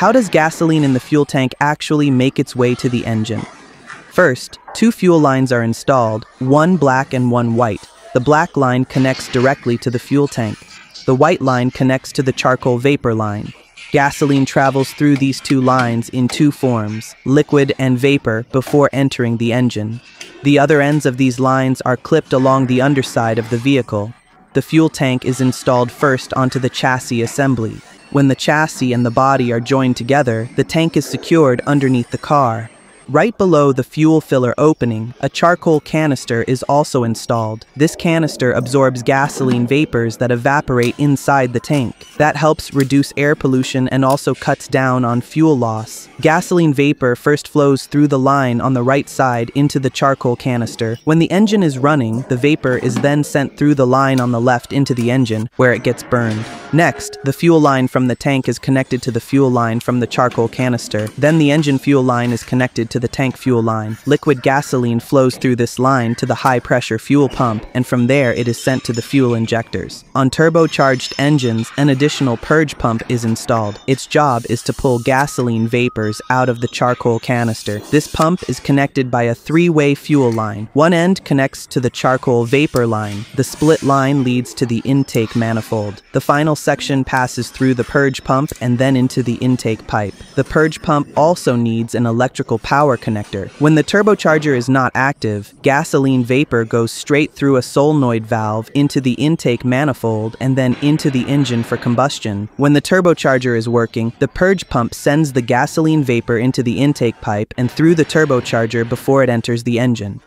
How does gasoline in the fuel tank actually make its way to the engine? First, two fuel lines are installed, one black and one white. The black line connects directly to the fuel tank. The white line connects to the charcoal vapor line. Gasoline travels through these two lines in two forms, liquid and vapor, before entering the engine. The other ends of these lines are clipped along the underside of the vehicle. The fuel tank is installed first onto the chassis assembly. When the chassis and the body are joined together, the tank is secured underneath the car. Right below the fuel filler opening, a charcoal canister is also installed. This canister absorbs gasoline vapors that evaporate inside the tank. That helps reduce air pollution and also cuts down on fuel loss. Gasoline vapor first flows through the line on the right side into the charcoal canister. When the engine is running, the vapor is then sent through the line on the left into the engine, where it gets burned. Next, the fuel line from the tank is connected to the fuel line from the charcoal canister. Then the engine fuel line is connected to the tank fuel line. Liquid gasoline flows through this line to the high pressure fuel pump, and from there it is sent to the fuel injectors. On turbocharged engines, an additional purge pump is installed. Its job is to pull gasoline vapors out of the charcoal canister. This pump is connected by a three-way fuel line. One end connects to the charcoal vapor line. The split line leads to the intake manifold. The final section passes through the purge pump and then into the intake pipe. The purge pump also needs an electrical power connector. When the turbocharger is not active, gasoline vapor goes straight through a solenoid valve into the intake manifold and then into the engine for combustion. When the turbocharger is working, the purge pump sends the gasoline vapor into the intake pipe and through the turbocharger before it enters the engine.